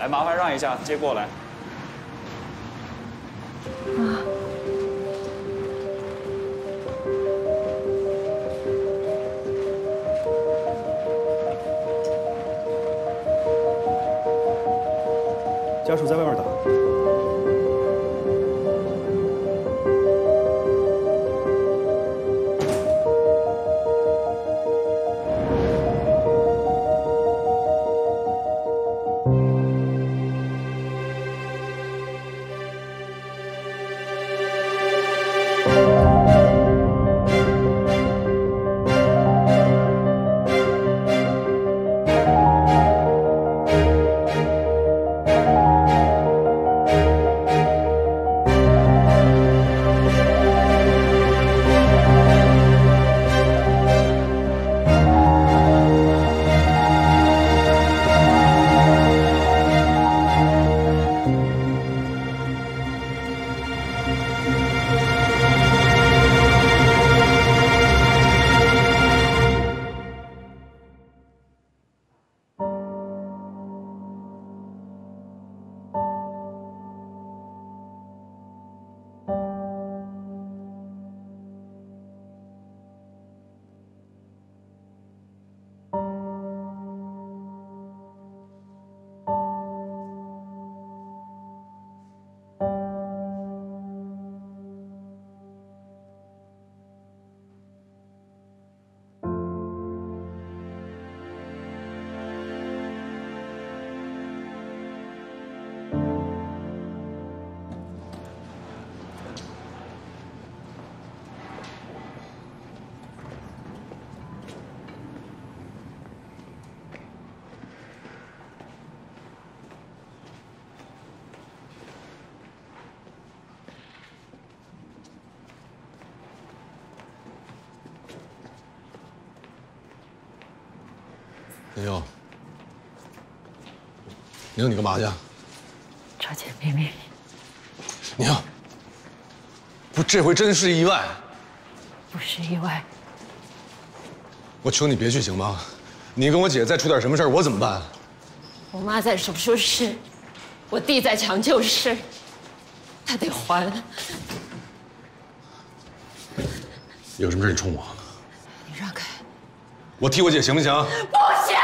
来，麻烦让一下，接过来。家属在外面等。宁佑，宁佑，你干嘛去？找见秘密。宁佑，不，这回真是意外。不是意外。我求你别去行吗？你跟我姐再出点什么事儿，我怎么办？我妈在手术室，我弟在抢救室，他得还。有什么事你冲我。你让开。我替我姐行不行？不行。